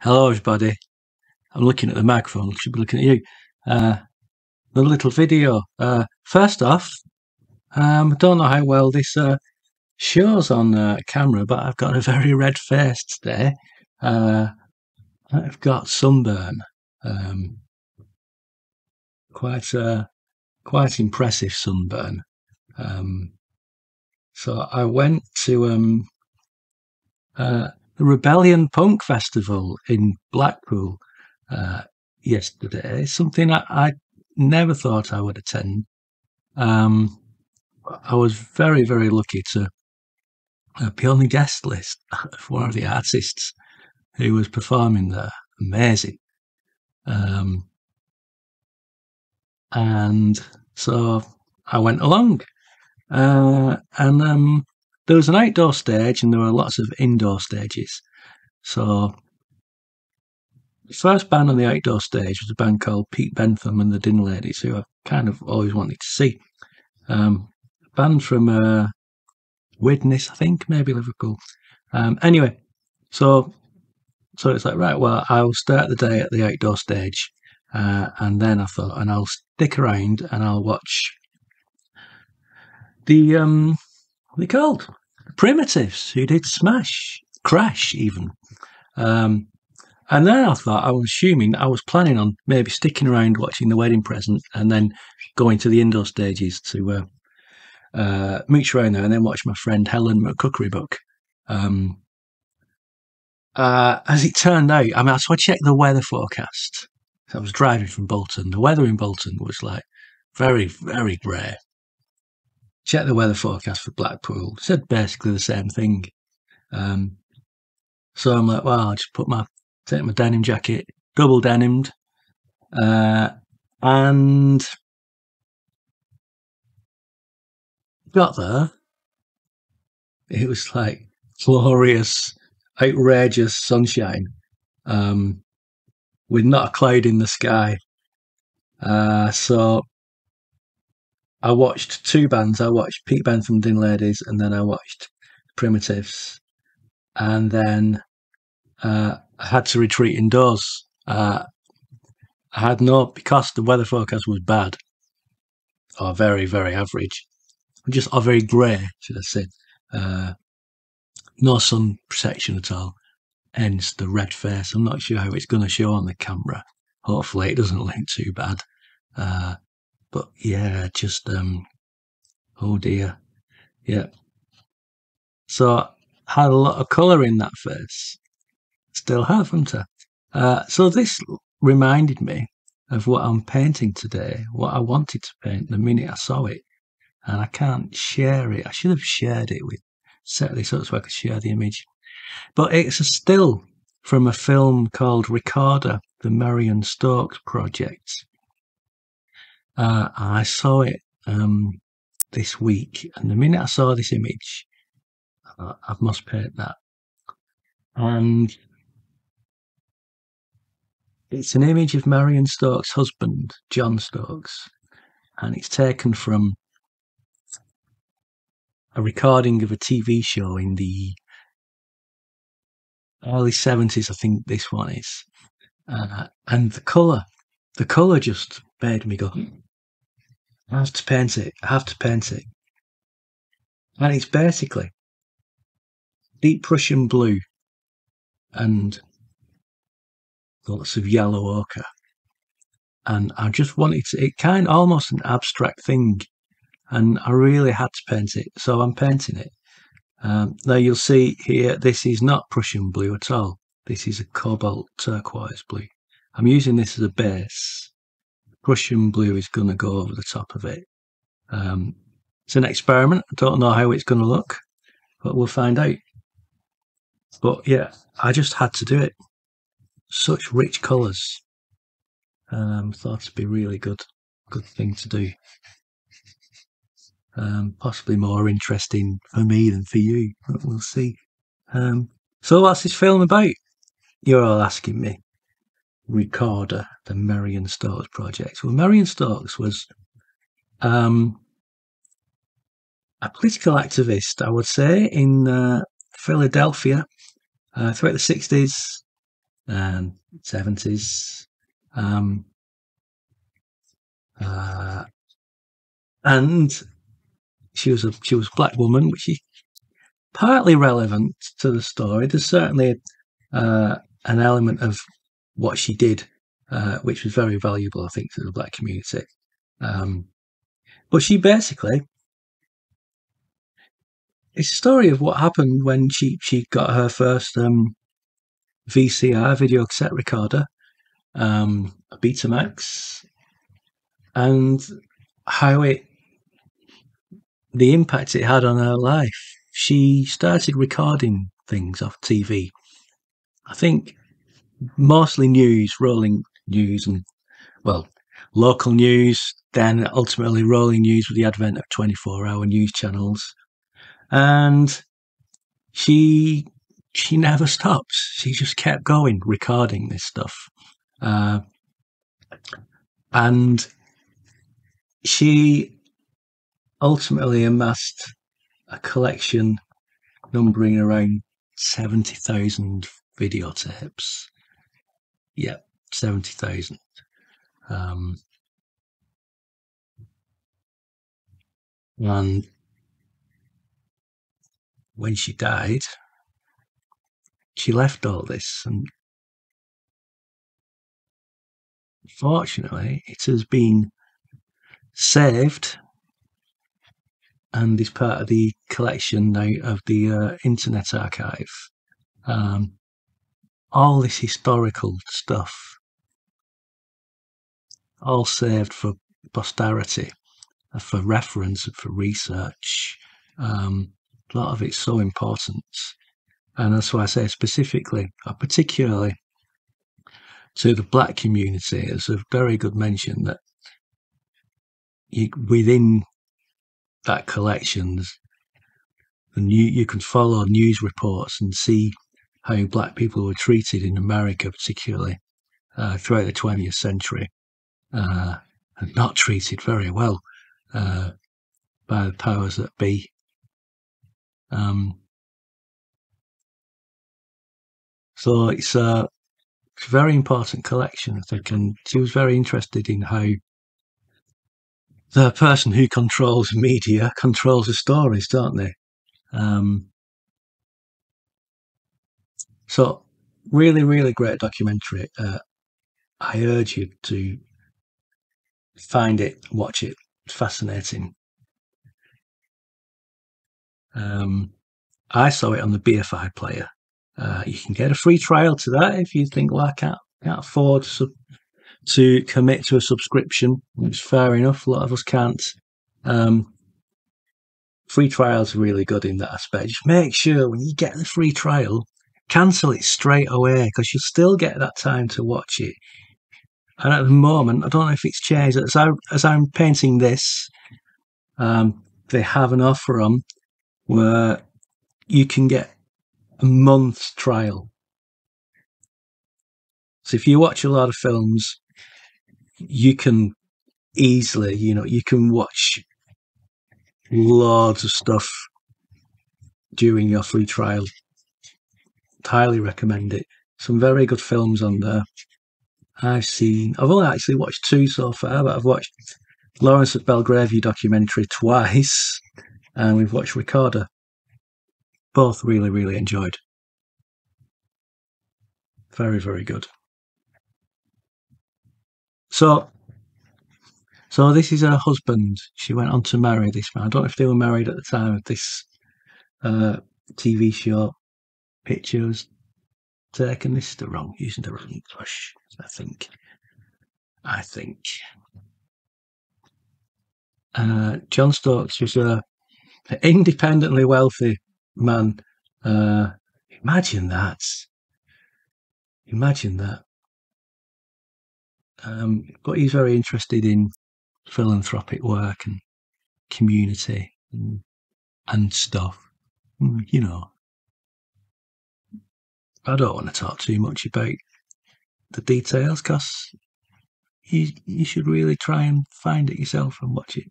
Hello, everybody. I'm looking at the microphone. I should be looking at you. Uh, the little video. Uh, first off, um, I don't know how well this uh, shows on uh, camera, but I've got a very red face today. Uh, I've got sunburn. Um, quite uh, quite impressive sunburn. Um, so I went to um, uh, the Rebellion Punk Festival in Blackpool uh, yesterday. Something I, I never thought I would attend. Um, I was very, very lucky to be on the guest list of one of the artists who was performing there. Amazing. Um, and so I went along. Uh, and um, there was an outdoor stage and there were lots of indoor stages. So the first band on the outdoor stage was a band called Pete Bentham and the Dinladies, who I kind of always wanted to see. Um, a band from uh, Widnes, I think, maybe Liverpool. Um, anyway, so so it's like right. Well, I'll start the day at the outdoor stage, uh, and then I thought, and I'll stick around and I'll watch the um, they called? Primitives, who did Smash, Crash, even. Um, and then I thought, I was assuming, I was planning on maybe sticking around watching the wedding present and then going to the indoor stages to uh, uh, mooch around there and then watch my friend Helen McCookerybook. Um, uh, as it turned out, I mean, so I checked the weather forecast. I was driving from Bolton. The weather in Bolton was like very, very grey check the weather forecast for Blackpool. It said basically the same thing. Um, so I'm like, well, I'll just put my take my denim jacket, double denimed, uh, and got there. It was like glorious, outrageous sunshine, um, with not a cloud in the sky. Uh, so I watched two bands. I watched Pete Bentham Dinladies, and then I watched Primitives, and then uh, I had to retreat indoors. Uh, I had no because the weather forecast was bad, or very very average, just or very grey, should I say? Uh, no sun protection at all. Hence the red face. I'm not sure how it's going to show on the camera. Hopefully, it doesn't look too bad. But yeah, just um, oh dear, yeah. So I had a lot of colour in that face. Still have, haven't I? Uh, so this reminded me of what I'm painting today, what I wanted to paint the minute I saw it, and I can't share it. I should have shared it with set this up so I could share the image. But it's a still from a film called Recorder, the Marion Stokes project. Uh, I saw it um, this week, and the minute I saw this image, I, I must paint that. And it's an image of Marion Stokes' husband, John Stokes, and it's taken from a recording of a TV show in the early 70s, I think this one is. Uh, and the colour, the colour just made me go, I have to paint it. I have to paint it. And it's basically deep Prussian blue and lots of yellow ochre. And I just wanted to, it kind of almost an abstract thing. And I really had to paint it. So I'm painting it. Um, now you'll see here, this is not Prussian blue at all. This is a cobalt turquoise blue. I'm using this as a base Prussian blue is going to go over the top of it. Um, it's an experiment. I don't know how it's going to look, but we'll find out. But yeah, I just had to do it. Such rich colours. Um, thought it'd be really good, good thing to do. Um, possibly more interesting for me than for you, but we'll see. Um, so what's this film about? You're all asking me. Recorder, the Marion Stokes project. Well, Marion Stokes was um, a political activist, I would say, in uh, Philadelphia uh, throughout the 60s, and 70s. Um, uh, and she was a she was a black woman, which is partly relevant to the story. There's certainly uh, an element of what she did, uh, which was very valuable, I think, to the black community. Um, but she basically it's a story of what happened when she she got her first um, VCR video cassette recorder, um, a Betamax, and how it the impact it had on her life. She started recording things off TV. I think mostly news, rolling news, and well, local news. Then ultimately rolling news with the advent of 24-hour news channels, and she she never stopped. She just kept going, recording this stuff, uh, and she ultimately amassed a collection numbering around 70,000 videotapes. Yep, 70,000. Um, and when she died, she left all this and fortunately it has been saved and is part of the collection now of the uh, Internet Archive. Um, all this historical stuff, all saved for posterity, uh, for reference, for research. Um, a lot of it's so important. And that's why I say specifically, or particularly to the black community, it's a very good mention that you, within that collections, and you, you can follow news reports and see how black people were treated in America, particularly uh, throughout the 20th century, uh, and not treated very well uh, by the powers that be. Um, so it's a, it's a very important collection, I think, and she was very interested in how the person who controls media controls the stories, don't they? Um, so, really, really great documentary. Uh, I urge you to find it, watch it. It's fascinating. Um, I saw it on the BFI player. Uh, you can get a free trial to that if you think, well, I can't, can't afford sub- to commit to a subscription, which fair enough. A lot of us can't. Um, free trials are really good in that aspect. Just make sure when you get the free trial, cancel it straight away because you'll still get that time to watch it. And at the moment, I don't know if it's changed. As, I, as I'm painting this, um, they have an offer on where you can get a month's trial. So if you watch a lot of films, you can easily, you know, you can watch loads of stuff during your free trial. Highly recommend it. Some very good films on there. I've seen, I've only actually watched two so far, but I've watched Lawrence of Belgravia documentary twice, and we've watched Recorder. Both really, really enjoyed. Very, very good. So, so this is her husband. She went on to marry this man. I don't know if they were married at the time of this uh, TV show picture was taken. This is the wrong, using the wrong brush, I think. I think. Uh, John Stokes was a independently wealthy man. Uh, imagine that. Imagine that. Um, but he's very interested in philanthropic work and community and, and stuff. Mm, you know, I don't want to talk too much about the details because you, you should really try and find it yourself and watch it.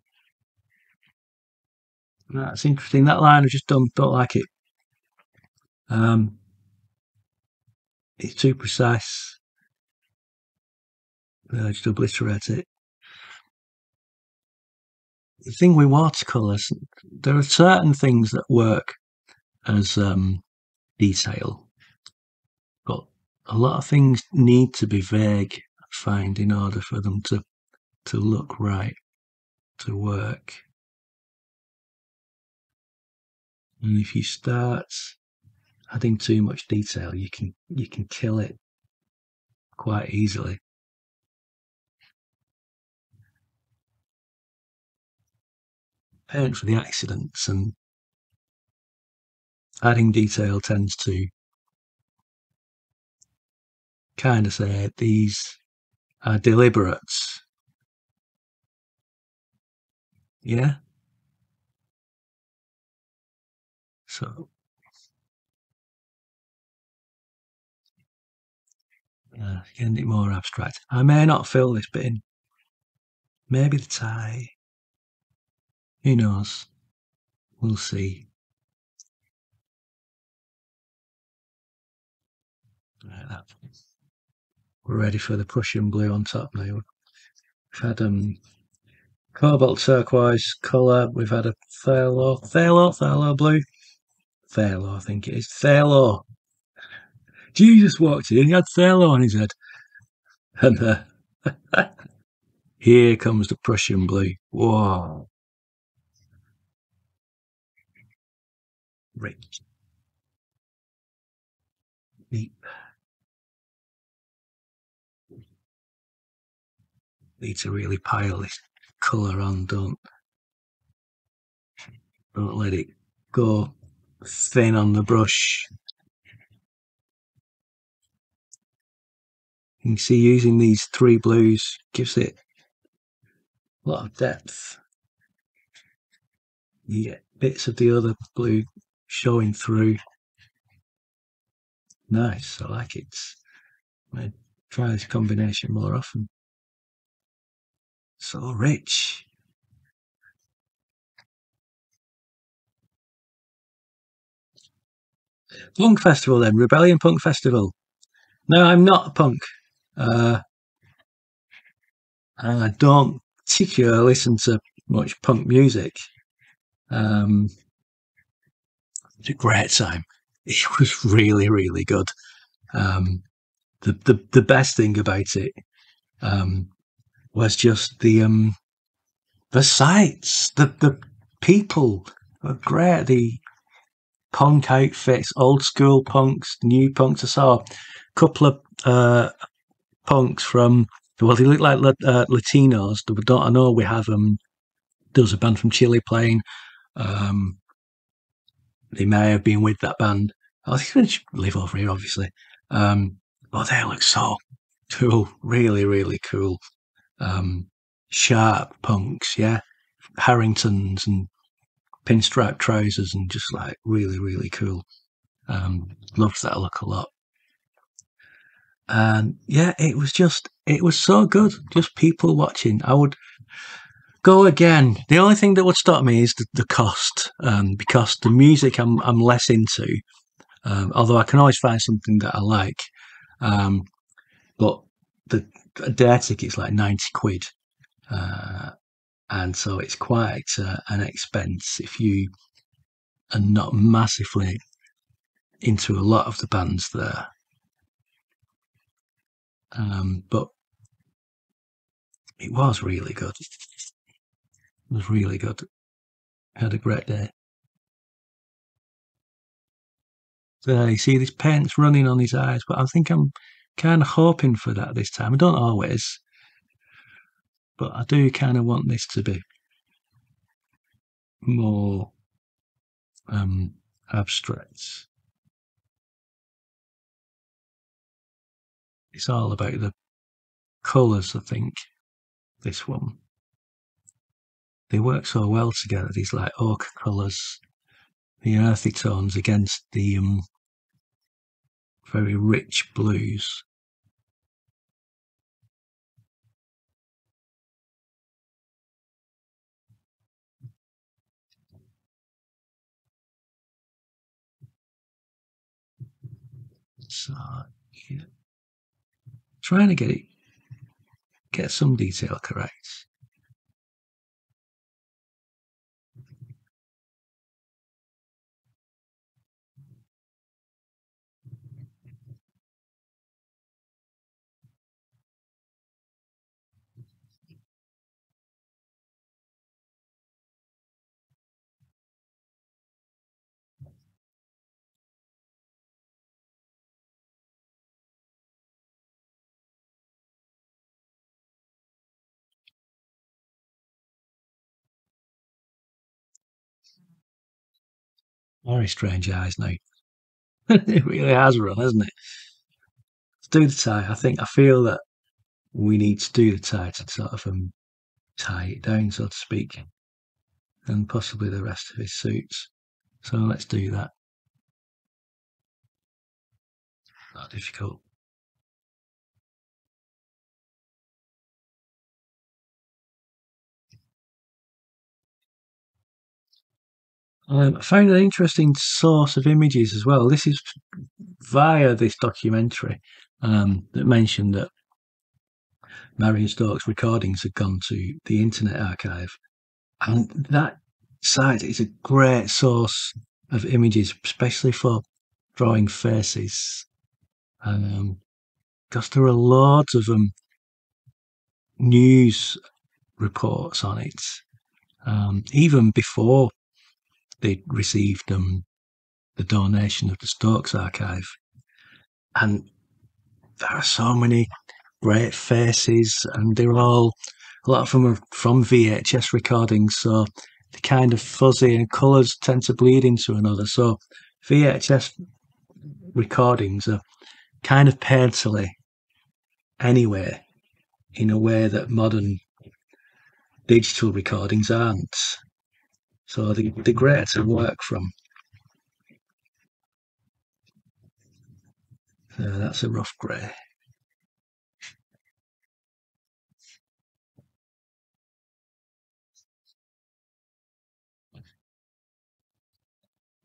That's interesting. That line I just done, don't like it. Um, it's too precise. I just obliterate it. The thing with watercolours, there are certain things that work as um, detail, a lot of things need to be vague, I find, in order for them to, to look right, to work. And if you start adding too much detail, you can you can kill it quite easily. Paint for the accidents and adding detail tends to kind of say these are deliberate. Yeah. So uh, getting it more abstract. I may not fill this bit in. Maybe the tie. Who knows? We'll see. Like that. We're ready for the Prussian blue on top now. We've had um cobalt turquoise colour. We've had a phthalo, phthalo, phthalo blue. Phthalo, I think it is. Phthalo. Jesus walked in, he had phthalo on his head. And uh, here comes the Prussian blue. Whoa. Rich. Deep. Need to really pile this colour on, don't don't let it go thin on the brush. You can see using these three blues gives it a lot of depth. You get bits of the other blue showing through. Nice, I like it. I try this combination more often. So rich. Punk Festival then, Rebellion Punk Festival. No, I'm not a punk. Uh, I don't particularly listen to much punk music. Um, it's a great time. It was really, really good. Um, the, the the best thing about it um, was just the um, the sights, the the people were great. The punk outfits, old school punks, new punks. I saw a couple of uh, punks from well, they look like uh, Latinos. Don't I know we have um, there was a band from Chile playing. Um, they may have been with that band. I think they live over here, obviously. Um, but they look so cool, really, really cool. Um, sharp punks, yeah, Harringtons and pinstripe trousers, and just like really, really cool. Um, loved that look a lot. And yeah, it was just, it was so good. Just people watching. I would go again. The only thing that would stop me is the, the cost, um, because the music I'm, I'm less into. Um, although I can always find something that I like. Um, but the a day ticket's like 90 quid. Uh, and so it's quite uh, an expense if you are not massively into a lot of the bands there. Um, but it was really good. It was really good. I had a great day. So you see this paint's running on his eyes, but I think I'm kind of hoping for that this time. I don't always, but I do kind of want this to be more um, abstract. It's all about the colours, I think, this one they work so well together. These like ochre colours, the earthy tones against the um, very rich blues. So Yeah. Trying to get it, get some detail correct. Very strange eyes now. it really has run, hasn't it? Let's do the tie. I think I feel that we need to do the tie to sort of um, tie it down, so to speak, and possibly the rest of his suits. So let's do that. Not difficult. Um, I found an interesting source of images as well. This is via this documentary um, that mentioned that Marion Stokes recordings had gone to the Internet Archive, and that site is a great source of images, especially for drawing faces. Um, because there are loads of um, news reports on it, um, even before they received um, the donation of the Stokes Archive. And there are so many great faces, and they're all, a lot of them are from VHS recordings, so they're kind of fuzzy and colours tend to bleed into another. So VHS recordings are kind of pencily anyway, in a way that modern digital recordings aren't. So the, the great to work from. So that's a rough grey.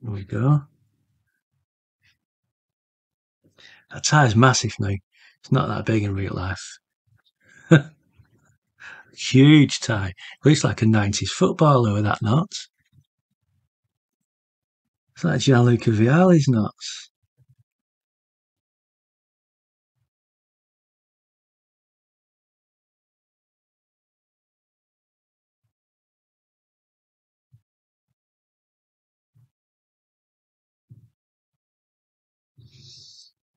There we go. That tie's massive now. It's not that big in real life. Huge tie. Looks like a 90s footballer with that knot. It's like Gianluca Vialli's knots.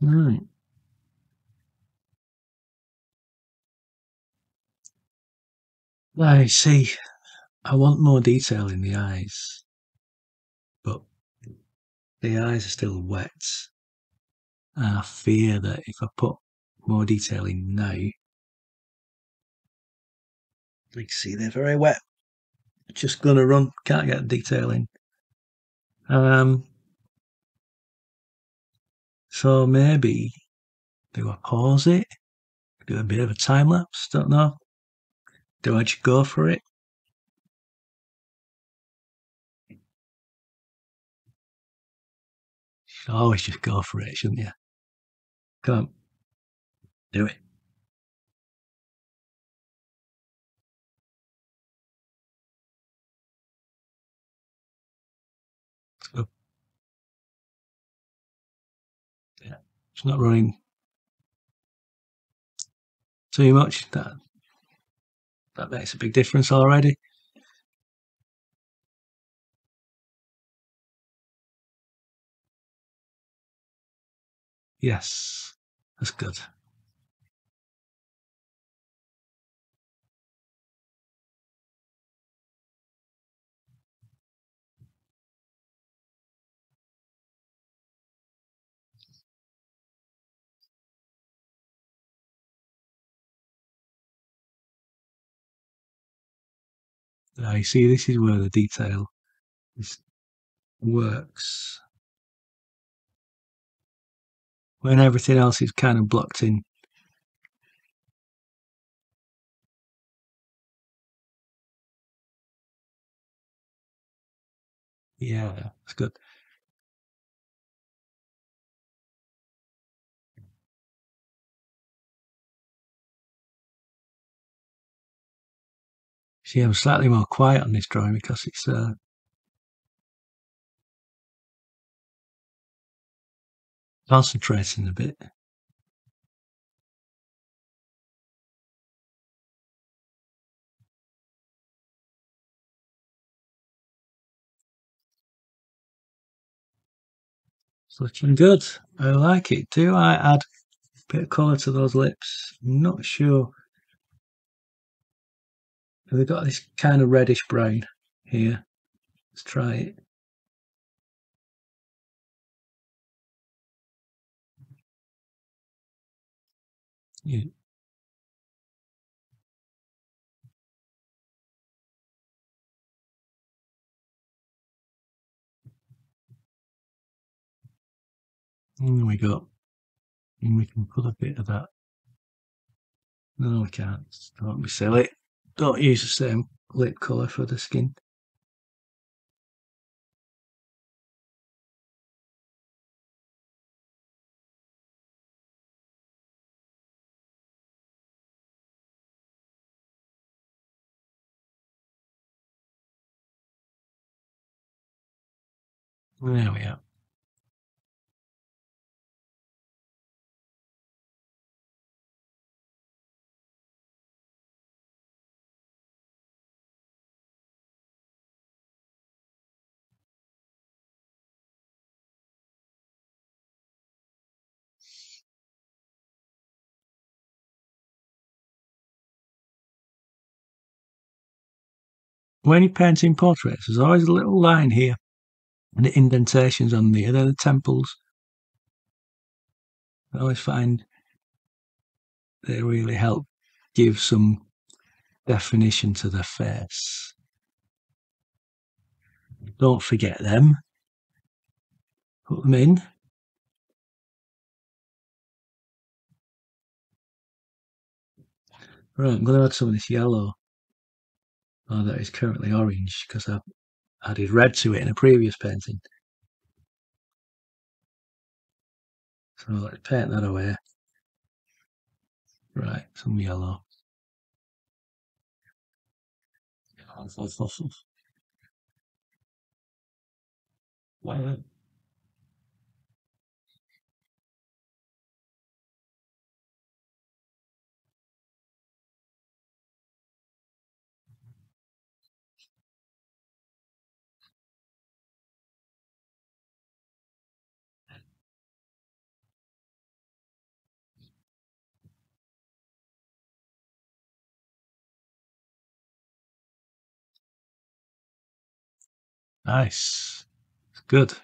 Right. I see. I want more detail in the eyes, the eyes are still wet. And I fear that if I put more detail in now, you can see they're very wet. Just gonna run, can't get detail in. Um, so maybe do I pause it? Do a bit of a time lapse? Don't know. Do I just go for it? Should always just go for it, shouldn't you? Come on. Do it. Yeah, it's not running too much. That that makes a big difference already. Yes, that's good. I see this is where the detail works when everything else is kind of blocked in. Yeah, that's good. See, I'm slightly more quiet on this drawing because it's uh, concentrating a bit. It's looking good. I like it. Do I add a bit of colour to those lips? I'm not sure. They've got this kind of reddish brown here. Let's try it. Yeah. And we got, and we can put a bit of that. No, we can't. Don't be silly. Don't use the same lip colour for the skin. There we are. when you're painting portraits, there's always a little line here, and the indentations on the temples. I always find they really help give some definition to the face. Don't forget them. Put them in. Right, I'm going to add some of this yellow. Oh, that is currently orange because I've added red to it in a previous painting. So let's paint that away. Right, some yellow. Nice. Good.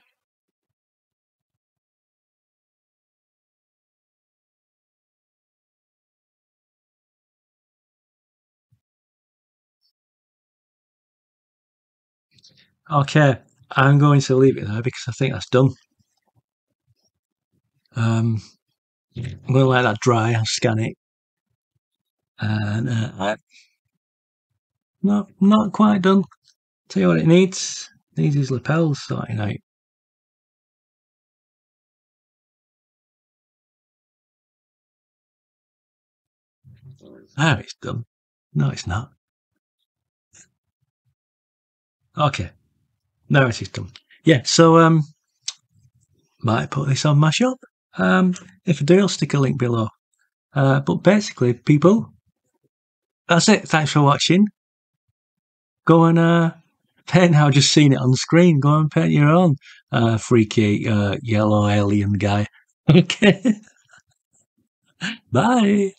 Okay, I'm going to leave it there because I think that's done. Um, I'm going to let that dry. I'll scan it, and uh, I, not not quite done. Tell you what it needs. Needs his lapels starting out. Ah, it's done. No, it's not. Okay. No, it's done. Yeah, so um might put this on my shop. Um if I do, I'll stick a link below. Uh, but basically, people, that's it. Thanks for watching. Go and uh, how I've just seen it on screen. Go and paint your own uh, freaky uh, yellow alien guy. Okay. Bye.